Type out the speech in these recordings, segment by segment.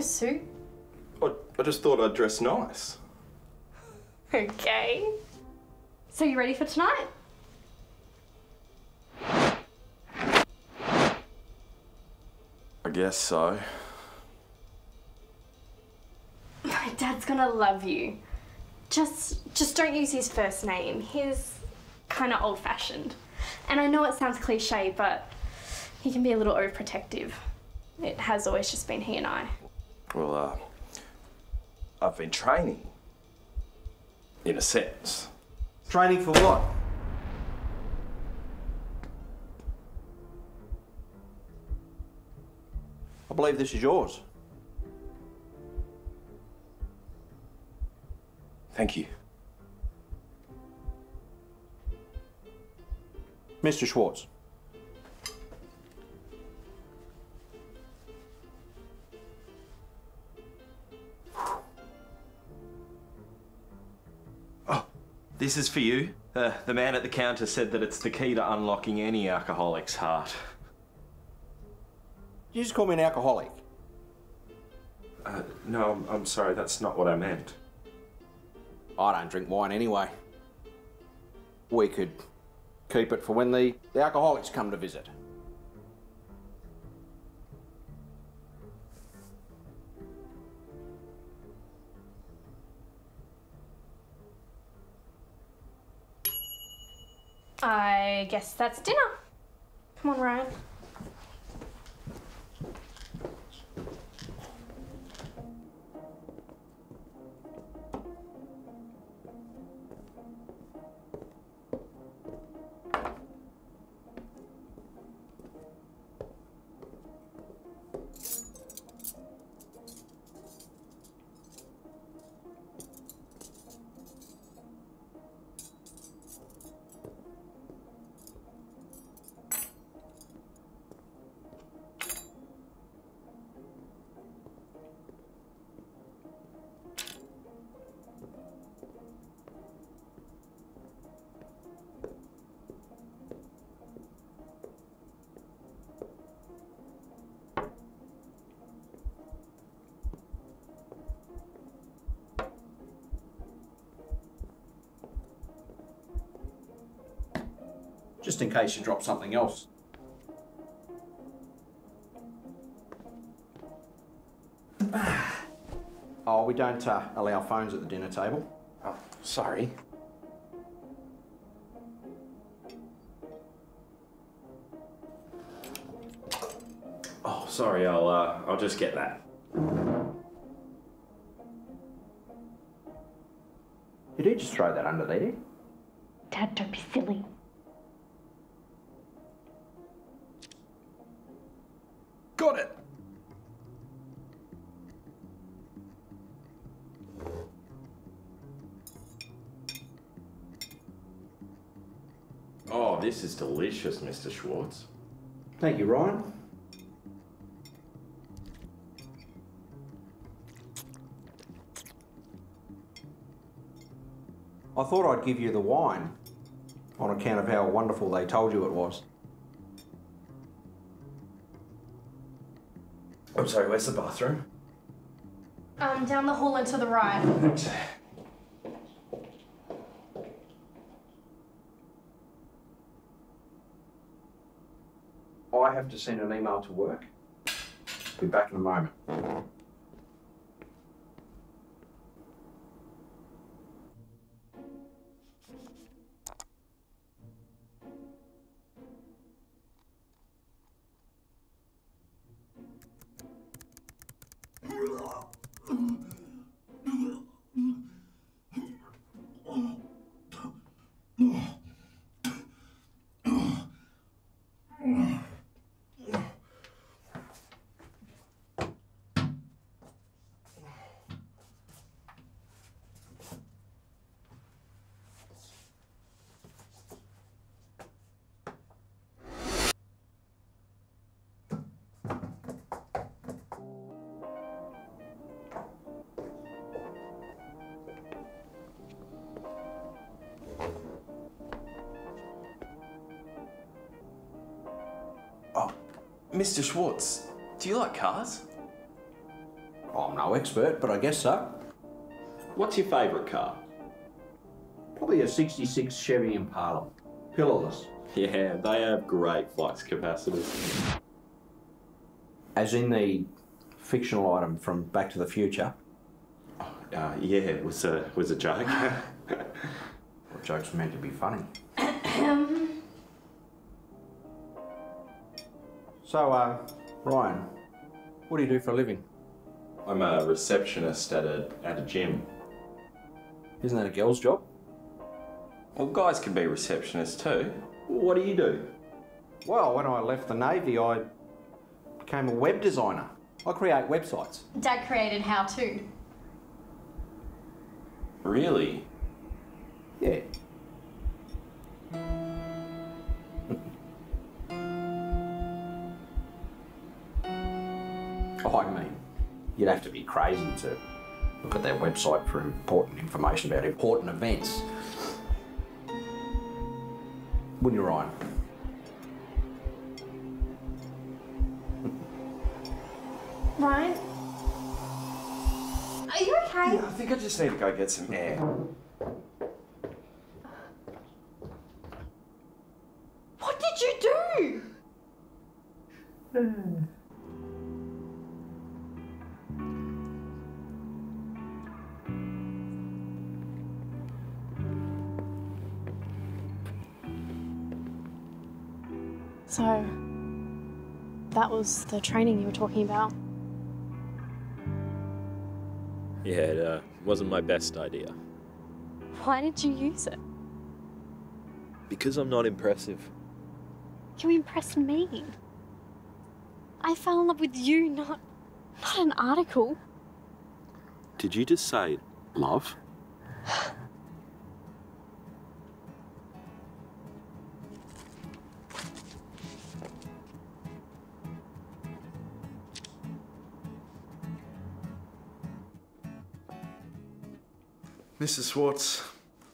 a suit? I, I just thought I'd dress nice. Okay. So you ready for tonight? I guess so. My dad's gonna love you. Just just don't use his first name. He's kind of old-fashioned. And I know it sounds cliche, but he can be a little overprotective. It has always just been he and I. Well, uh, I've been training. In a sense. Training for what? I believe this is yours. Thank you. Mr. Schwartz. This is for you. Uh, the man at the counter said that it's the key to unlocking any alcoholic's heart. You just call me an alcoholic. Uh, no, I'm, I'm sorry, that's not what I meant. I don't drink wine anyway. We could keep it for when the, the alcoholics come to visit. I guess that's dinner. Come on, Ryan. Just in case you drop something else. Oh, we don't uh, allow phones at the dinner table. Oh, sorry. Oh, sorry, I'll, uh, I'll just get that. You did just throw that under there. Dad, don't be silly. Got it! Oh, this is delicious, Mr. Schwartz. Thank you, Ryan. I thought I'd give you the wine on account of how wonderful they told you it was. I'm sorry, where's the bathroom? Um, down the hall and to the right. I have to send an email to work. Be back in a moment. Mr. Schwartz, do you like cars? I'm no expert, but I guess so. What's your favourite car? Probably a 66 Chevy Impala. Pillarless. Yeah, they have great flux capacitors. As in the fictional item from Back to the Future. Uh, yeah, it was a was a joke. What joke's meant to be funny? So, uh, Ryan, what do you do for a living? I'm a receptionist at a at a gym. Isn't that a girl's job? Well, guys can be receptionists too. What do you do? Well, when I left the Navy, I became a web designer. I create websites. Dad created how to. Really? Yeah. I mean, you'd have to be crazy to look at their website for important information about important events. Wouldn't you, Ryan? Ryan? Are you okay? I think I just need to go get some air. What did you do? Hmm. So, that was the training you were talking about. Yeah, it uh, wasn't my best idea. Why did you use it? Because I'm not impressive. You impressed me. I fell in love with you, not not an article. Did you just say love? Mrs. Schwartz,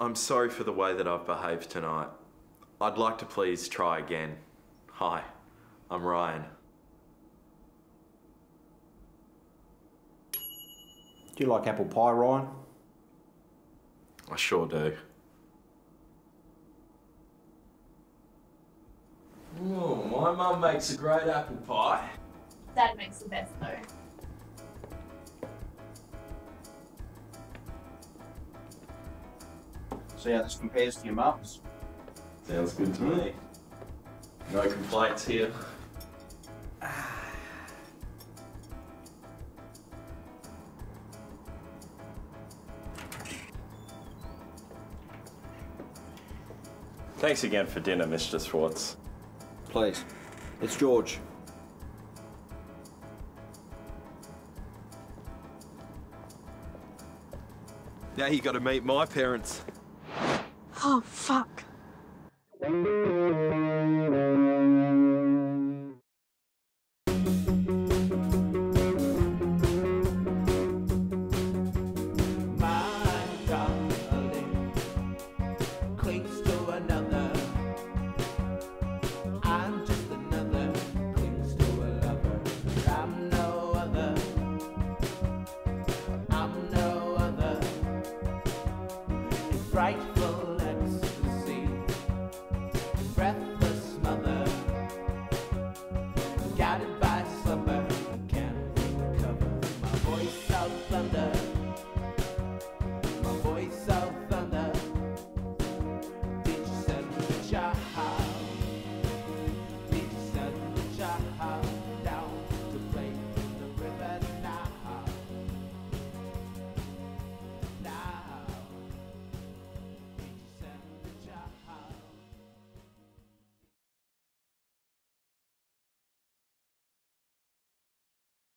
I'm sorry for the way that I've behaved tonight. I'd like to please try again. Hi, I'm Ryan. Do you like apple pie, Ryan? I sure do. Oh, my mum makes a great apple pie. Dad makes the best though. See how this compares to your mum's? Sounds good to me. No complaints here. Thanks again for dinner, Mr. Schwartz. Please. It's George. Now you got to meet my parents. Oh, fuck. breath.